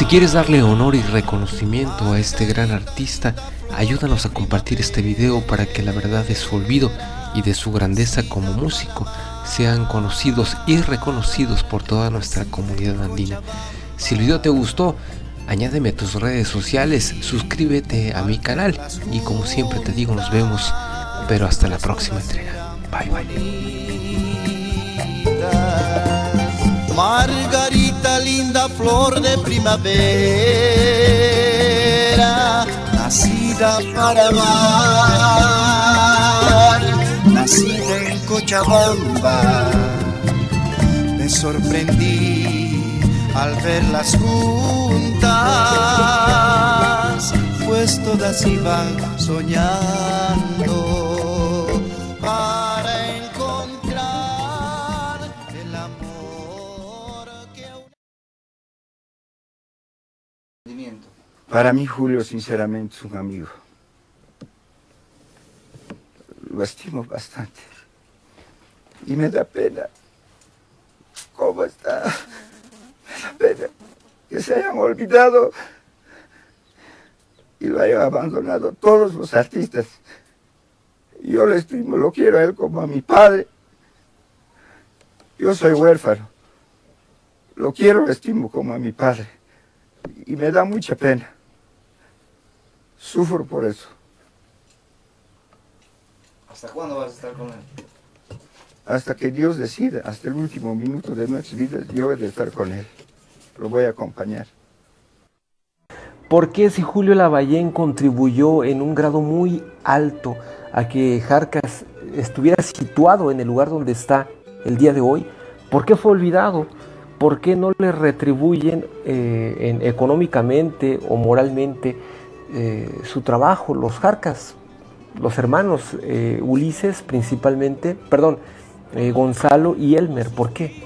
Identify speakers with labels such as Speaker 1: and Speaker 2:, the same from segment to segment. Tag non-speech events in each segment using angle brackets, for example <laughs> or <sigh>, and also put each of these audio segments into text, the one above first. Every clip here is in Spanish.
Speaker 1: Si quieres darle honor y reconocimiento a este gran artista, ayúdanos a compartir este video para que la verdad de su olvido y de su grandeza como músico sean conocidos y reconocidos por toda nuestra comunidad andina. Si el video te gustó, añádeme a tus redes sociales, suscríbete a mi canal y como siempre te digo, nos vemos, pero hasta la próxima entrega. Bye bye.
Speaker 2: Margarita linda flor de primavera, nacida para amar, nacida en Cochabamba, me sorprendí al verlas juntas, pues todas iban soñando Para
Speaker 3: mí Julio sinceramente es un amigo. Lo estimo bastante. Y me da pena cómo está. Me da pena que se hayan olvidado y lo hayan abandonado todos los artistas. Yo lo estimo, lo quiero a él como a mi padre. Yo soy huérfano. Lo quiero, lo estimo como a mi padre. Y me da mucha pena. Sufro por eso.
Speaker 4: ¿Hasta cuándo vas a estar con él?
Speaker 3: Hasta que Dios decida, hasta el último minuto de nuestras vidas, yo he de estar con Él. Lo voy a acompañar.
Speaker 1: ¿Por qué si Julio Lavallén contribuyó en un grado muy alto a que Jarcas estuviera situado en el lugar donde está el día de hoy? ¿Por qué fue olvidado? ¿Por qué no le retribuyen eh, en- económicamente o moralmente eh, su trabajo los Jarcas? Los hermanos eh, Ulises principalmente, perdón, eh, Gonzalo y Elmer. ¿Por qué?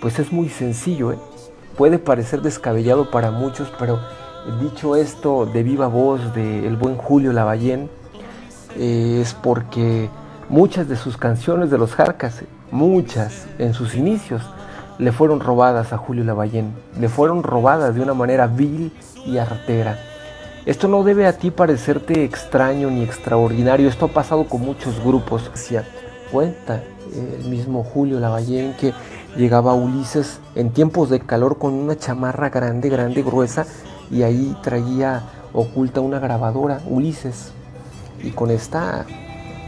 Speaker 1: Pues es muy sencillo. Puede parecer descabellado para muchos, pero dicho esto de viva voz del buen Julio Lavallén, es porque muchas de sus canciones de los Jarcas, muchas en sus inicios, le fueron robadas a Julio Lavallén, le fueron robadas de una manera vil y artera. Esto no debe a ti parecerte extraño ni extraordinario, esto ha pasado con muchos grupos. Se cuenta eh, el mismo Julio Lavallén que llegaba Ulises en tiempos de calor con una chamarra grande, grande, gruesa, y ahí traía oculta una grabadora, Ulises, y con esta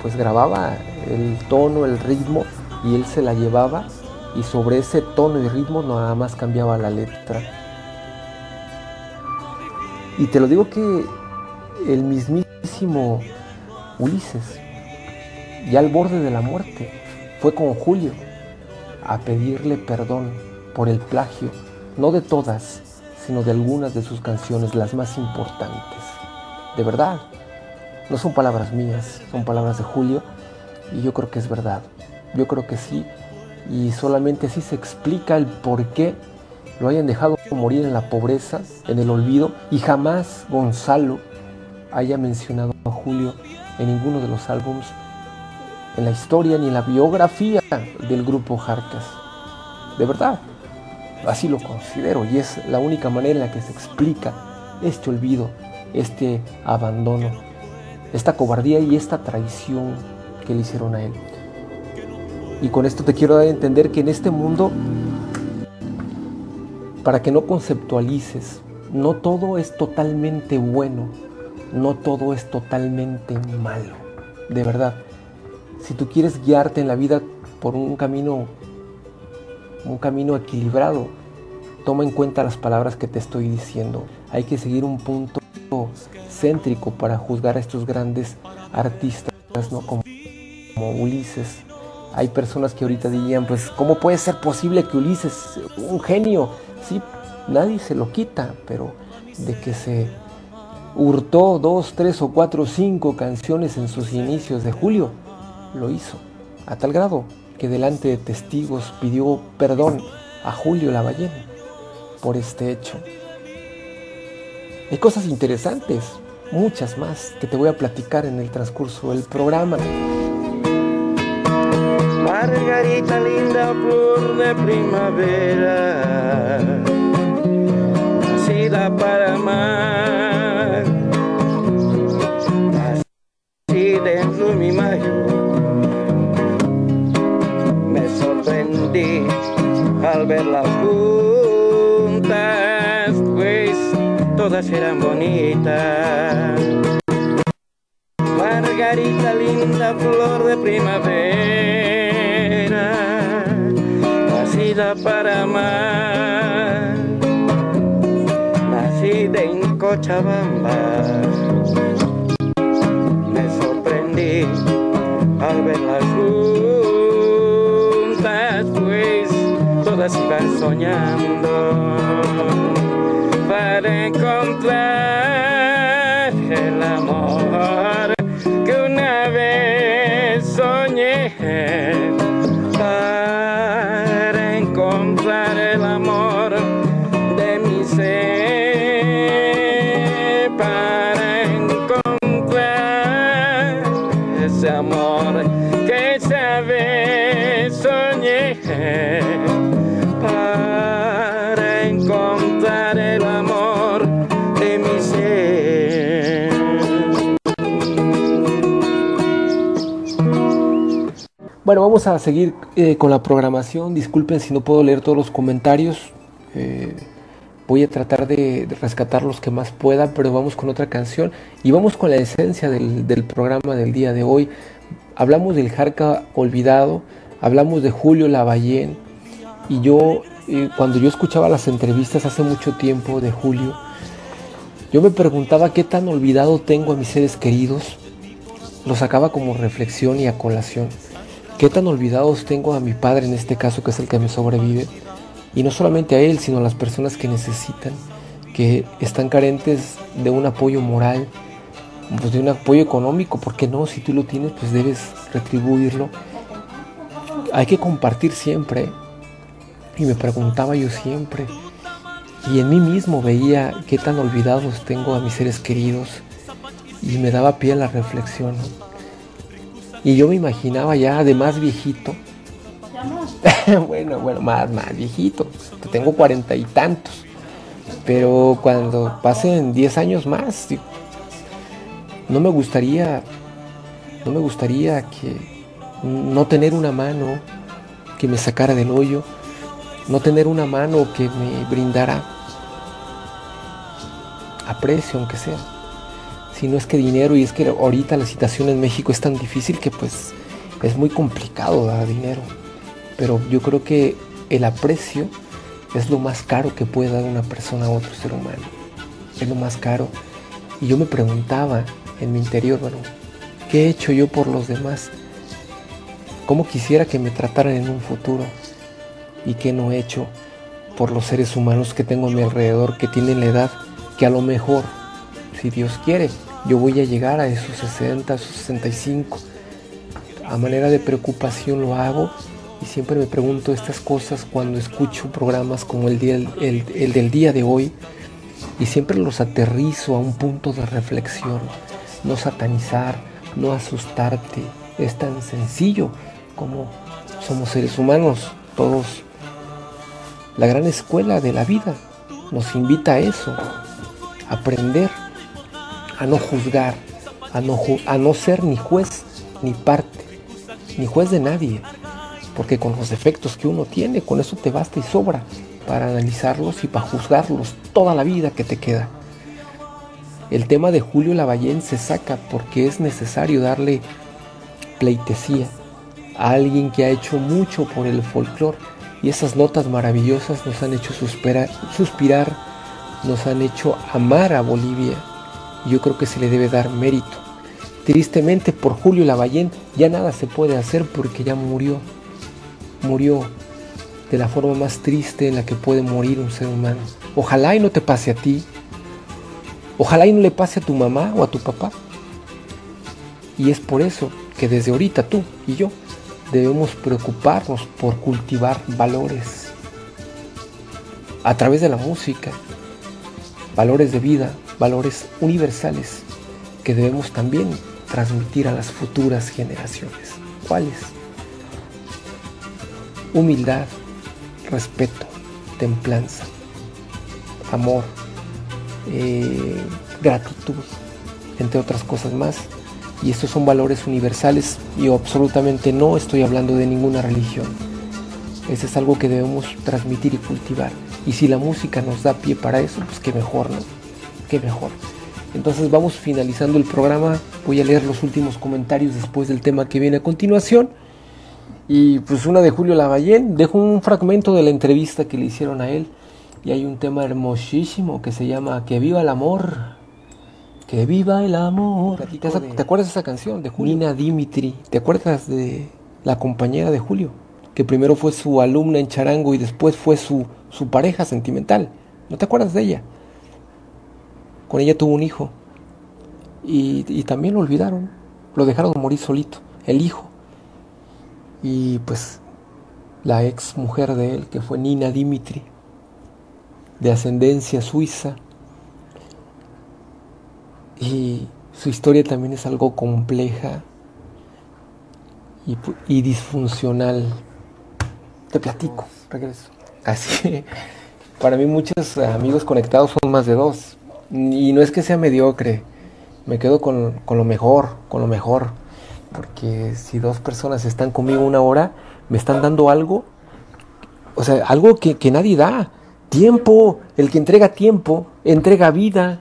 Speaker 1: pues grababa el tono, el ritmo, y él se la llevaba, y sobre ese tono y ritmo nada más cambiaba la letra. Y te lo digo que el mismísimo Ulises, ya al borde de la muerte, fue con Julio a pedirle perdón por el plagio, no de todas, sino de algunas de sus canciones, las más importantes. De verdad, no son palabras mías, son palabras de Julio, y yo creo que es verdad. Yo creo que sí, y solamente así se explica el por qué lo hayan dejado morir en la pobreza, en el olvido, y jamás Gonzalo haya mencionado a Julio en ninguno de los álbums, en la historia ni en la biografía del grupo Jarcas. De verdad, así lo considero y es la única manera en la que se explica este olvido, este abandono, esta cobardía y esta traición que le hicieron a él. Y con esto te quiero dar a entender que en este mundo para que no conceptualices. No todo es totalmente bueno, no todo es totalmente malo. De verdad, si tú quieres guiarte en la vida por un camino un camino equilibrado, toma en cuenta las palabras que te estoy diciendo. Hay que seguir un punto céntrico para juzgar a estos grandes artistas, ¿no? como, Ulises. Hay personas que ahorita dirían, pues, ¿cómo puede ser posible que Ulises, un genio, sí, nadie se lo quita, pero de que se hurtó dos, tres o cuatro, cinco canciones en sus inicios de julio, lo hizo, a tal grado que delante de testigos pidió perdón a Julio Lavallén por este hecho. Hay cosas interesantes, muchas más, que te voy a platicar en el transcurso del programa.
Speaker 5: Margarita linda flor de primavera,
Speaker 6: verlas juntas, pues todas iban soñando. Para encontrar
Speaker 1: Bueno, vamos a seguir eh, con la programación. Disculpen si no puedo leer todos los comentarios. Eh, voy a tratar de, rescatar los que más pueda, pero vamos con otra canción. Y vamos con la esencia del, del programa del día de hoy. Hablamos del Jarca olvidado, hablamos de Julio Lavallén. Y yo, eh, cuando yo escuchaba las entrevistas hace mucho tiempo de Julio, yo me preguntaba qué tan olvidado tengo a mis seres queridos. Lo sacaba como reflexión y a colación. ¿Qué tan olvidados tengo a mi padre en este caso, que es el que me sobrevive? Y no solamente a él, sino a las personas que necesitan, que están carentes de un apoyo moral, pues de un apoyo económico, ¿por qué no? Si tú lo tienes, pues debes retribuirlo. Hay que compartir siempre. Y me preguntaba yo siempre, y en mí mismo veía qué tan olvidados tengo a mis seres queridos, y me daba pie a la reflexión. Y yo me imaginaba ya de más viejito. <laughs> bueno, bueno, más, más viejito. Tengo cuarenta y tantos. Pero cuando pasen 10 años más, no me gustaría, no me gustaría que no tener una mano que me sacara del hoyo, no tener una mano que me brindara aprecio, aunque sea si no es que dinero y es que ahorita la situación en México es tan difícil que pues es muy complicado dar dinero. Pero yo creo que el aprecio es lo más caro que puede dar una persona a otro ser humano. Es lo más caro. Y yo me preguntaba en mi interior, bueno, ¿qué he hecho yo por los demás? ¿Cómo quisiera que me trataran en un futuro? ¿Y qué no he hecho por los seres humanos que tengo a mi alrededor, que tienen la edad que a lo mejor, si Dios quiere, yo voy a llegar a esos 60, esos 65. A manera de preocupación lo hago y siempre me pregunto estas cosas cuando escucho programas como el, el del día de hoy y siempre los aterrizo a un punto de reflexión. No satanizar, no asustarte. Es tan sencillo como somos seres humanos, todos. La gran escuela de la vida nos invita a eso, a aprender a no juzgar, a no, a no ser ni juez ni parte, ni juez de nadie, porque con los defectos que uno tiene, con eso te basta y sobra para analizarlos y para juzgarlos toda la vida que te queda. El tema de Julio Lavallén se saca porque es necesario darle pleitesía a alguien que ha hecho mucho por el folclore. Y esas notas maravillosas nos han hecho suspirar, suspirar nos han hecho amar a Bolivia yo creo que se le debe dar mérito. Tristemente por Julio Lavallén ya nada se puede hacer porque ya murió. Murió de la forma más triste en la que puede morir un ser humano. Ojalá y no te pase a ti. Ojalá y no le pase a tu mamá o a tu papá. Y es por eso que desde ahorita tú y yo debemos preocuparnos por cultivar valores a través de la música, valores de vida, valores universales que debemos también transmitir a las futuras generaciones. ¿Cuáles? Humildad, respeto, templanza, amor, eh, gratitud, entre otras cosas más. Y estos son valores universales. Yo absolutamente no estoy hablando de ninguna religión. Ese es algo que debemos transmitir y cultivar. Y si la música nos da pie para eso, pues qué mejor, ¿no? Qué mejor. Entonces vamos finalizando el programa. Voy a leer los últimos comentarios después del tema que viene a continuación. Y pues una de Julio Lavallén. Dejo un fragmento de la entrevista que le hicieron a él. Y hay un tema hermosísimo que se llama Que viva el amor. Que viva el amor. ¿Te, te acuerdas de esa canción de Julio? Nina Dimitri. ¿Te acuerdas de la compañera de Julio? Que primero fue su alumna en charango y después fue su, su pareja sentimental. ¿No te acuerdas de ella? Con ella tuvo un hijo. Y, y también lo olvidaron. Lo dejaron morir solito. El hijo. Y pues la ex mujer de él, que fue Nina Dimitri, de ascendencia suiza. Y su historia también es algo compleja y, y disfuncional. Te platico, regreso. Así, para mí muchos amigos conectados son más de dos. Y no es que sea mediocre, me quedo con, con lo mejor, con lo mejor. Porque si dos personas están conmigo una hora, me están dando algo, o sea, algo que, que nadie da. Tiempo, el que entrega tiempo, entrega vida.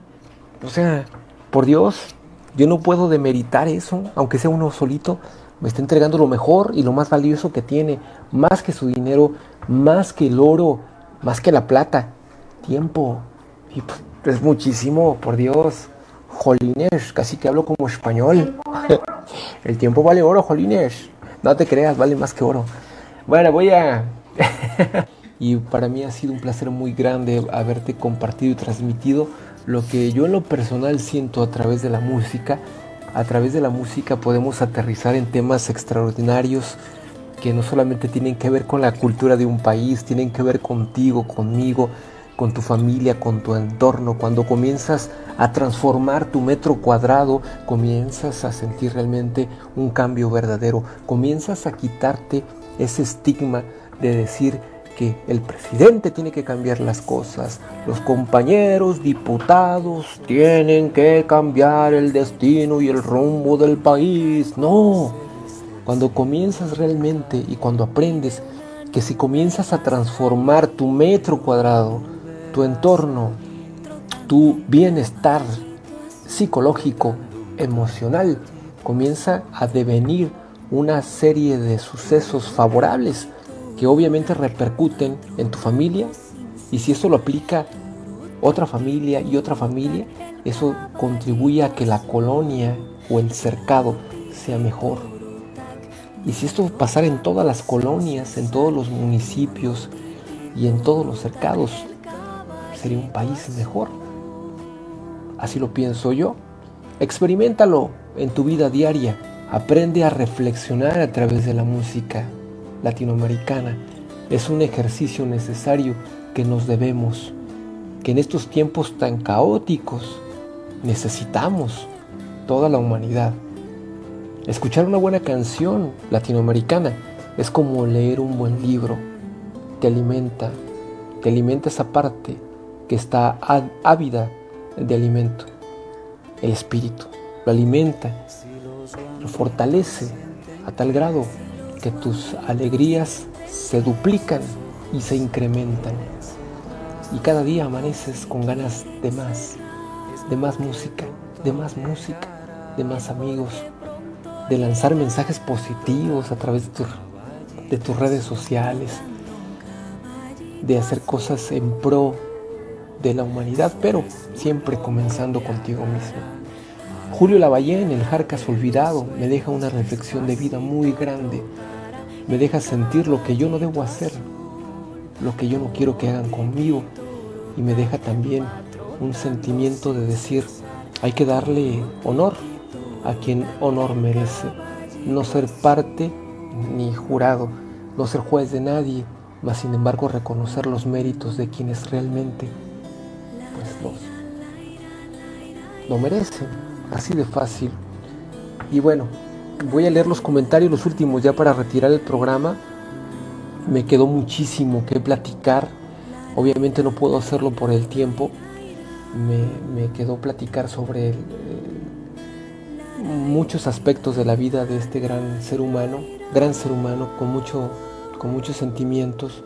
Speaker 1: O sea, por Dios, yo no puedo demeritar eso, aunque sea uno solito, me está entregando lo mejor y lo más valioso que tiene, más que su dinero, más que el oro, más que la plata, tiempo. Y pues, es muchísimo, por Dios. Jolines, casi que hablo como español. el tiempo vale oro, Jolines. No te creas, vale más que oro. Bueno, voy a... <laughs> y para mí ha sido un placer muy grande haberte compartido y transmitido lo que yo en lo personal siento a través de la música. A través de la música podemos aterrizar en temas extraordinarios que no solamente tienen que ver con la cultura de un país, tienen que ver contigo, conmigo, con tu familia, con tu entorno. Cuando comienzas a transformar tu metro cuadrado, comienzas a sentir realmente un cambio verdadero. Comienzas a quitarte ese estigma de decir que el presidente tiene que cambiar las cosas, los compañeros diputados tienen que cambiar el destino y el rumbo del país. No, cuando comienzas realmente y cuando aprendes que si comienzas a transformar tu metro cuadrado, tu entorno, tu bienestar psicológico, emocional, comienza a devenir una serie de sucesos favorables que obviamente repercuten en tu familia y si eso lo aplica otra familia y otra familia, eso contribuye a que la colonia o el cercado sea mejor. Y si esto pasara en todas las colonias, en todos los municipios y en todos los cercados, sería un país mejor. Así lo pienso yo. Experimentalo en tu vida diaria. Aprende a reflexionar a través de la música latinoamericana. Es un ejercicio necesario que nos debemos, que en estos tiempos tan caóticos necesitamos toda la humanidad. Escuchar una buena canción latinoamericana es como leer un buen libro. Te alimenta, te alimenta esa parte que está ávida de alimento. El espíritu lo alimenta, lo fortalece a tal grado que tus alegrías se duplican y se incrementan. Y cada día amaneces con ganas de más, de más música, de más música, de más amigos, de lanzar mensajes positivos a través de tus redes sociales, de hacer cosas en pro de la humanidad, pero siempre comenzando contigo mismo. Julio Lavallén, el Jarcas olvidado, me deja una reflexión de vida muy grande. Me deja sentir lo que yo no debo hacer, lo que yo no quiero que hagan conmigo. Y me deja también un sentimiento de decir, hay que darle honor a quien honor merece. No ser parte ni jurado, no ser juez de nadie, mas sin embargo reconocer los méritos de quienes realmente lo merecen, así de fácil. Y bueno, voy a leer los comentarios, los últimos ya para retirar el programa. Me quedó muchísimo que platicar. Obviamente no puedo hacerlo por el tiempo. me, me quedó platicar sobre el- muchos aspectos de la vida de este gran ser humano, gran ser humano con, mucho, con muchos sentimientos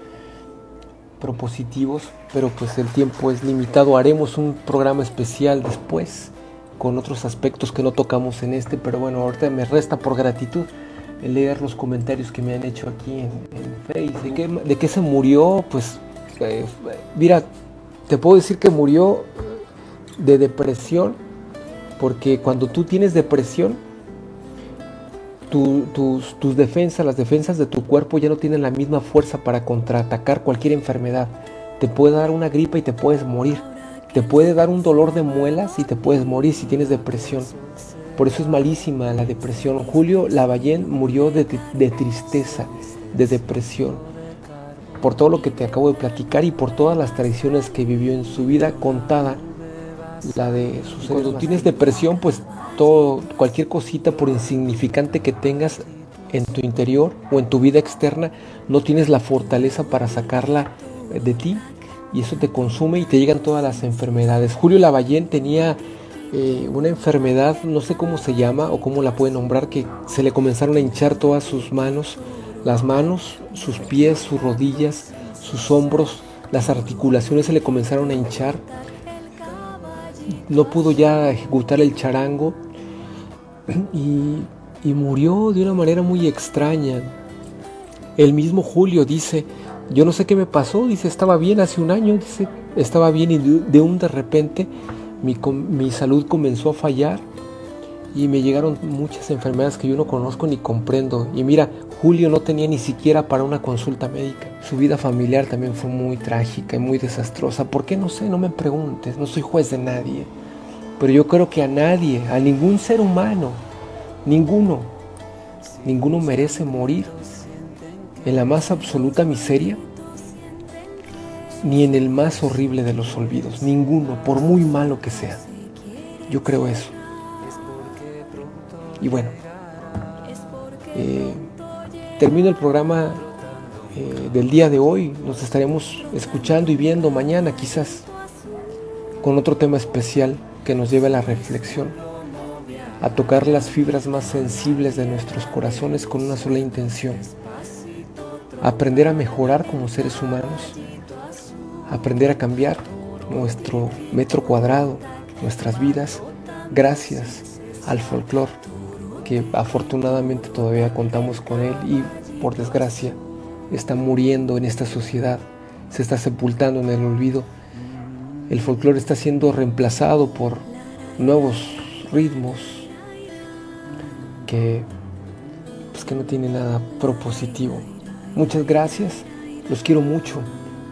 Speaker 1: propositivos, pero pues el tiempo es limitado. Haremos un programa especial después con otros aspectos que no tocamos en este, pero bueno, ahorita me resta por gratitud leer los comentarios que me han hecho aquí en, Facebook. ¿De qué, de qué se murió? Pues, eh, mira, te puedo decir que murió de depresión, porque cuando tú tienes depresión, tu- tus, tus defensas, las defensas de tu cuerpo ya no tienen la misma fuerza para contraatacar cualquier enfermedad. Te puede dar una gripa y te puedes morir. Te puede dar un dolor de muelas y te puedes morir si tienes depresión. Por eso es malísima la depresión. Julio Lavallén murió de, de tristeza, de depresión, por todo lo que te acabo de platicar y por todas las tradiciones que vivió en su vida contada, la de sus Cuando tienes depresión, pues todo, cualquier cosita, por insignificante que tengas en tu interior o en tu vida externa, no tienes la fortaleza para sacarla eh, de ti y eso te consume y te llegan todas las enfermedades. Julio Lavallén tenía eh, una enfermedad, no sé cómo se llama o cómo la puede nombrar, que se le comenzaron a hinchar todas sus manos, las manos, sus pies, sus rodillas, sus hombros, las articulaciones se le comenzaron a hinchar. No pudo ya ejecutar el charango y, y murió de una manera muy extraña. El mismo Julio dice, yo no sé qué me pasó, dice, estaba bien hace un año, dice, estaba bien y de, un de repente mi, mi salud comenzó a fallar y me llegaron muchas enfermedades que yo no conozco ni comprendo. Y mira, Julio no tenía ni siquiera para una consulta médica. Su vida familiar también fue muy trágica y muy desastrosa. ¿Por qué? No sé, no me preguntes, no soy juez de nadie. Pero yo creo que a nadie, a ningún ser humano, ninguno, ninguno merece morir en la más absoluta miseria ni en el más horrible de los olvidos. Ninguno, por muy malo que sea. Yo creo eso. Y bueno, eh, termino el programa eh, del día de hoy. Nos estaremos escuchando y viendo mañana quizás con otro tema especial que nos lleve a la reflexión, a tocar las fibras más sensibles de nuestros corazones con una sola intención, aprender a mejorar como seres humanos, aprender a cambiar nuestro metro cuadrado, nuestras vidas, gracias al folclore que afortunadamente todavía contamos con él y por desgracia está muriendo en esta sociedad, se está sepultando en el olvido. El folclore está siendo reemplazado por nuevos ritmos que, pues, que no tienen nada propositivo. Muchas gracias, los quiero mucho,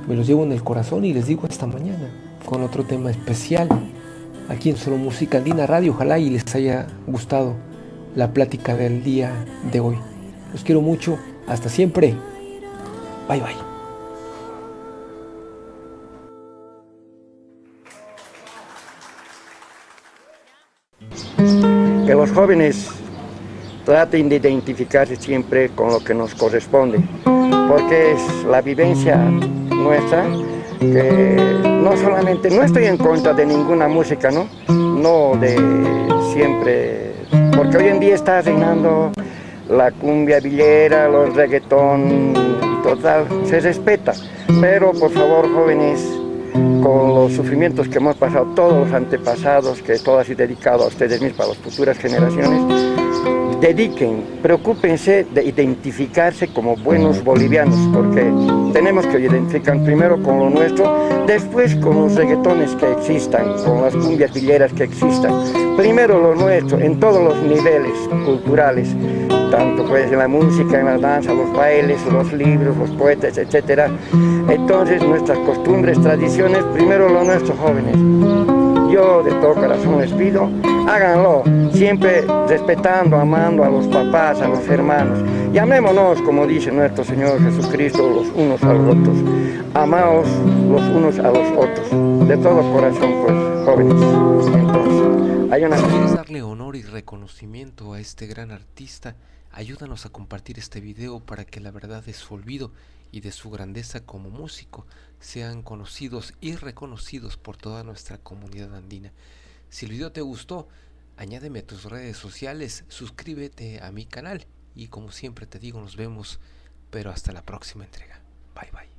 Speaker 1: me los llevo en el corazón y les digo hasta mañana con otro tema especial aquí en Solo Música Andina Radio. Ojalá y les haya gustado la plática del día de hoy. Los quiero mucho, hasta siempre. Bye bye.
Speaker 6: que los jóvenes traten de identificarse siempre con lo que nos corresponde, porque es la vivencia nuestra no solamente, no estoy en contra de ninguna música, ¿no? No de siempre, porque hoy en día está reinando la cumbia villera, los reggaetón, total, se respeta, pero por favor jóvenes, con los sufrimientos que hemos pasado todos los antepasados, que todo así dedicado a ustedes mismos, a las futuras generaciones, dediquen, preocúpense de identificarse como buenos bolivianos, porque tenemos que identificar primero con lo nuestro, después con los reggaetones que existan, con las cumbias villeras que existan. Primero lo nuestro, en todos los niveles culturales, tanto pues en la música, en la danza, los bailes, los libros, los poetas, etc. Entonces nuestras costumbres, tradiciones, primero lo nuestro, jóvenes. Yo de todo corazón les pido, háganlo, siempre respetando, amando a los papás, a los hermanos. Llamémonos, como dice nuestro Señor Jesucristo, los unos a los otros. Amaos los unos a los otros. De todo corazón, pues, jóvenes. Entonces, hay una...
Speaker 1: ¿Quieres darle honor y reconocimiento a este gran artista,
Speaker 7: Ayúdanos a compartir este video para que la verdad de su olvido y de su grandeza como músico sean conocidos y reconocidos por toda nuestra comunidad andina. Si el video te gustó, añádeme a tus redes sociales, suscríbete a mi canal y como siempre te digo, nos vemos, pero hasta la próxima entrega. Bye bye.